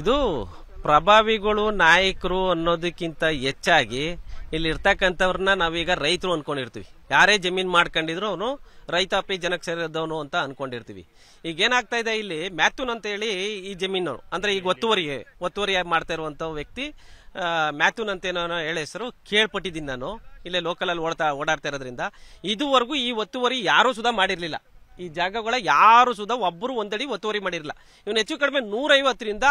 ಇದು ಪ್ರಭಾವಿಗಳು, ನಾಯಕರು ಅನ್ನೋದಕ್ಕಿಂತ ಹೆಚ್ಚಾಗಿ ಇಲ್ಲಿ ಇರ್ತಕ್ಕಂಥವ್ರನ್ನ ನಾವೀಗ ರೈತರು ಅನ್ಕೊಂಡಿರ್ತೀವಿ. ಯಾರೇ ಜಮೀನ್ ಮಾಡ್ಕೊಂಡಿದ್ರು ಅವನು ರೈತಾಪಿ ಜನಕ್ಕೆ ಸೇರಿದವನು ಅಂತ ಅನ್ಕೊಂಡಿರ್ತೀವಿ. ಈಗ ಏನಾಗ್ತಾ ಇದೆ ಇಲ್ಲಿ, ಮ್ಯಾಥ್ಯೂನ್ ಅಂತ ಹೇಳಿ ಈ ಜಮೀನು ಅಂದ್ರೆ ಈಗ ಒತ್ತುವರಿಗೆ, ಒತ್ತುವರಿ ಮಾಡ್ತಾ ಇರುವಂತ ವ್ಯಕ್ತಿ ಮ್ಯಾಥ್ಯೂನ್ ಅಂತ ಏನೋ ಹೇಳಿ ಹೆಸರು, ಕೇಳ್ಪಟ್ಟಿದ್ದೀನಿ ನಾನು. ಇಲ್ಲೇ ಲೋಕಲ್ ಅಲ್ಲಿ ಓಡ್ತಾ, ಓಡಾಡ್ತಾ ಇರೋದ್ರಿಂದ. ಇದುವರೆಗೂ ಈ ಒತ್ತುವರಿ ಯಾರೂ ಸುಧಾ ಮಾಡಿರ್ಲಿಲ್ಲ. ಈ ಜಾಗಗಳ ಯಾರು ಸುದ ಒಬ್ಬರು ಒಂದಡಿ ಒತ್ತುವರಿ ಮಾಡಿರಲಿಲ್ಲ. ಇವನು ಹೆಚ್ಚು ಕಡಿಮೆ ನೂರೈವತ್ತರಿಂದ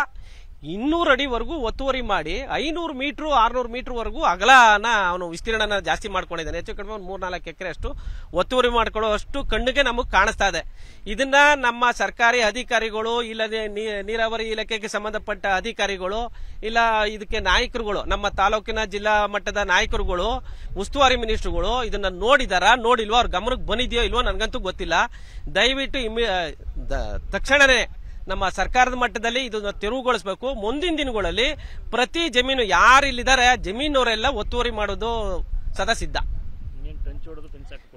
ಇನ್ನೂರು ಅಡಿವರೆಗೂ ಒತ್ತುವರಿ ಮಾಡಿ ಐನೂರು ಮೀಟ್ರು, ಆರ್ನೂರು ಮೀಟರ್ ವರೆಗೂ ಅಗಲನ ಅವನು ವಿಸ್ತೀರ್ಣನ ಜಾಸ್ತಿ ಮಾಡ್ಕೊಂಡಿದ್ದಾನೆ. ಹೆಚ್ಚು ಕಡಿಮೆ ಒಂದು ಮೂರ್ನಾಲ್ಕು ಎಕರೆ ಅಷ್ಟು ಒತ್ತುವರಿ ಮಾಡ್ಕೊಳ್ಳೋ ಅಷ್ಟು ಕಣ್ಣಿಗೆ ನಮಗೆ ಕಾಣಿಸ್ತಾ ಇದೆ. ಇದನ್ನ ನಮ್ಮ ಸರ್ಕಾರಿ ಅಧಿಕಾರಿಗಳು ಇಲ್ಲದೆ ನೀ- ನೀರಾವರಿ ಇಲಾಖೆಗೆ ಸಂಬಂಧಪಟ್ಟ ಅಧಿಕಾರಿಗಳು ಇಲ್ಲ ಇದಕ್ಕೆ ನಾಯಕರುಗಳು, ನಮ್ಮ ತಾಲೂಕಿನ ಜಿಲ್ಲಾ ಮಟ್ಟದ ನಾಯಕರುಗಳು, ಉಸ್ತುವಾರಿ ಮಿನಿಸ್ಟರ್ಗಳು ಇದನ್ನ ನೋಡಿದಾರ, ನೋಡಿಲ್ವೋ, ಅವ್ರ ಗಮನಕ್ಕೆ ಬಂದಿದೆಯೋ ಇಲ್ವೋ ನನಗಂತೂ ಗೊತ್ತಿಲ್ಲ. ದಯವಿಟ್ಟು ಇಮ್ಮಿ- ತಕ್ಷಣನೇ ನಮ್ಮ ಸರ್ಕಾರದ ಮಟ್ಟದಲ್ಲಿ ಇದನ್ನು ತೆರವುಗೊಳಿಸಬೇಕು. ಮುಂದಿನ ದಿನಗಳಲ್ಲಿ ಪ್ರತಿ ಜಮೀನು ಯಾರು ಇಲ್ಲಿದ್ದಾರೆ ಜಮೀನವರೆಲ್ಲ ಒತ್ತುವರಿ ಮಾಡೋದು ಸದಾ ಸಿದ್ಧ.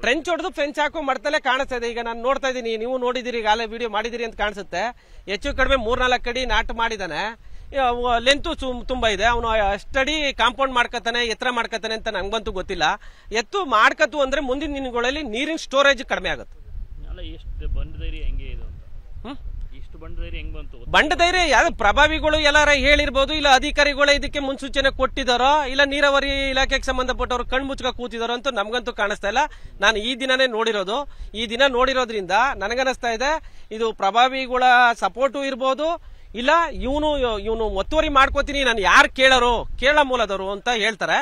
ಟ್ರೆಂಚ್ ಹೊಡೆದು ಫೆನ್ಸ್ ಹಾಕೋ ಮಾಡ್ತಲೇ ಕಾಣಿಸ್ತಾ ಇದೆ. ಈಗ ನಾನು ನೋಡ್ತಾ ಇದ್ದೀನಿ ನೀವು ನೋಡಿದಿರಿ ಈಗಾಗಲೇ ವಿಡಿಯೋ ಮಾಡಿದಿರಿ ಅಂತ ಕಾಣಿಸುತ್ತೆ. ಹೆಚ್ಚು ಕಡಿಮೆ ಮೂರ್ನಾಲ್ಕು ಅಡಿ ನಾಟ್ ಮಾಡಿದಾನೆ. ಲೆಂತು ತುಂಬಾ ಇದೆ. ಅವನು ಅಷ್ಟಡಿ ಕಾಂಪೌಂಡ್ ಮಾಡ್ಕತಾನೆ ಎತ್ತರ ಮಾಡ್ಕತಾನೆ ಅಂತ ನಂಗಂತೂ ಗೊತ್ತಿಲ್ಲ. ಎತ್ತು ಮಾಡ್ಕತು ಅಂದ್ರೆ ಮುಂದಿನ ದಿನಗಳಲ್ಲಿ ನೀರಿನ ಸ್ಟೋರೇಜ್ ಕಡಿಮೆ ಆಗುತ್ತೆ. ಬಂಡ ಧೈರ್ಯ ಧೈರ್ಯ ಪ್ರಭಾವಿಗಳು ಎಲ್ಲಾರ ಹೇಳಿರ್ಬೋದು, ಇಲ್ಲ ಅಧಿಕಾರಿಗಳೇ ಇದಕ್ಕೆ ಮುನ್ಸೂಚನೆ ಕೊಟ್ಟಿದಾರೋ ಇಲ್ಲ ನೀರಾವರಿ ಇಲಾಖೆಗೆ ಸಂಬಂಧಪಟ್ಟವರು ಕಣ್ಮುಚ್ಕ ಕೂತಿದಾರೋ ಅಂತ ನಮ್ಗಂತೂ ಕಾಣಿಸ್ತಾ ಇಲ್ಲ. ನಾನು ಈ ದಿನನೇ ನೋಡಿರೋದು. ಈ ದಿನ ನೋಡಿರೋದ್ರಿಂದ ನನಗನ್ನಿಸ್ತಾ ಇದೆ, ಇದು ಪ್ರಭಾವಿಗಳ ಸಪೋರ್ಟು ಇರ್ಬೋದು ಇಲ್ಲ, ಇವನು ಇವನು ಒತ್ತುವರಿ ಮಾಡ್ಕೋತೀನಿ, ನಾನು ಯಾರು ಕೇಳೋರು, ಕೇಳ ಮೂಲದವರು ಅಂತ ಹೇಳ್ತಾರೆ.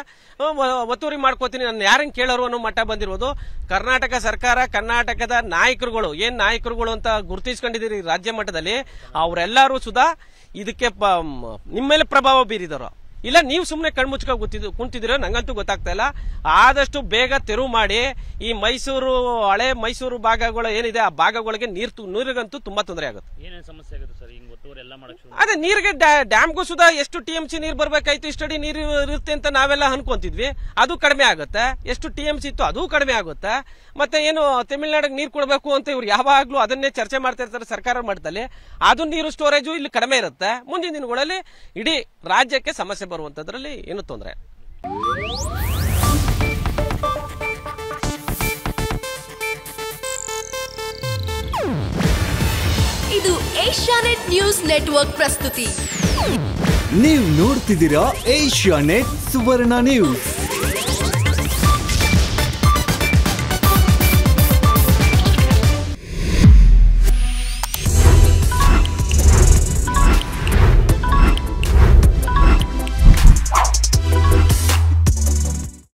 ಒತ್ತುವರಿ ಮಾಡ್ಕೋತೀನಿ, ನಾನು ಯಾರನ್ನು ಕೇಳೋರು ಅನ್ನೋ ಮಟ್ಟ ಬಂದಿರೋದು ಕರ್ನಾಟಕ ಸರ್ಕಾರ, ಕರ್ನಾಟಕದ ನಾಯಕರುಗಳು, ಏನ್ ನಾಯಕರುಗಳು ಅಂತ ಗುರುತಿಸ್ಕೊಂಡಿದ್ದೀರಿ ರಾಜ್ಯ ಮಟ್ಟದಲ್ಲಿ, ಅವರೆಲ್ಲರೂ ಸುದಾ ಇದಕ್ಕೆ ನಿಮ್ಮ ಮೇಲೆ ಪ್ರಭಾವ ಬೀರಿದರು ಇಲ್ಲ ನೀವು ಸುಮ್ಮನೆ ಕಣ್ಮುಚ್ಕ ಗೊತ್ತಿದ್ದು ಕುಂತಿದ್ದೀರೋ ನಂಗಂತೂ ಗೊತ್ತಾಗ್ತಾ ಇಲ್ಲ. ಆದಷ್ಟು ಬೇಗ ತೆರವು ಮಾಡಿ ಈ ಮೈಸೂರು ಹಳೆ ಮೈಸೂರು ಭಾಗಗಳು ಏನಿದೆ ಆ ಭಾಗಗಳಿಗೆ ನೀರು ನೀರಿಗಂತೂ ತುಂಬಾ ತೊಂದರೆ ಆಗುತ್ತೆ. ಏನೇನು ಸಮಸ್ಯೆ ಆಗುತ್ತೆ ಸರ್? ಹಿಂಗ್ ಒತ್ತುವರಿ ಎಲ್ಲ ಮಾಡಕ್ ಶುರು ಅದೇ ನೀರಿಗೆ ಡ್ಯಾಮ್ಗೂ ಸುಧಾ ಎಷ್ಟು ಟಿ ಎಂ ಸಿ ನೀರು ಬರ್ಬೇಕಾಯ್ತು ಇಷ್ಟಡಿ ನೀರು ಇರುತ್ತೆ ಅಂತ ನಾವೆಲ್ಲ ಅನ್ಕೊಂತಿದ್ವಿ. ಅದು ಕಡಿಮೆ ಆಗುತ್ತೆ. ಎಷ್ಟು ಟಿ ಎಂ ಸಿ ಇತ್ತು ಅದು ಕಡಿಮೆ ಆಗುತ್ತೆ. ಮತ್ತೆ ಏನು ತಮಿಳ್ನಾಡಿಗೆ ನೀರು ಕೊಡಬೇಕು ಅಂತ ಇವ್ರು ಯಾವಾಗ್ಲೂ ಅದನ್ನೇ ಚರ್ಚೆ ಮಾಡ್ತಾ ಇರ್ತಾರೆ ಸರ್ಕಾರ ಮಟ್ಟದಲ್ಲಿ. ಅದು ನೀರು ಸ್ಟೋರೇಜು ಇಲ್ಲಿ ಕಡಿಮೆ ಇರುತ್ತೆ. ಮುಂದಿನ ದಿನಗಳಲ್ಲಿ ಇಡೀ ರಾಜ್ಯಕ್ಕೆ ಸಮಸ್ಯೆ ಬರುವಂತದ್ರಲ್ಲಿ ಏನು ತೊಂದರೆ? ಇದು ಏಷ್ಯಾನೆಟ್ ನ್ಯೂಸ್ ನೆಟ್ವರ್ಕ್ ಪ್ರಸ್ತುತಿ. ನೀವು ನೋಡ್ತಿದ್ದೀರಾ ಏಷ್ಯಾ ನೆಟ್ ಸುವರ್ಣ ನ್ಯೂಸ್.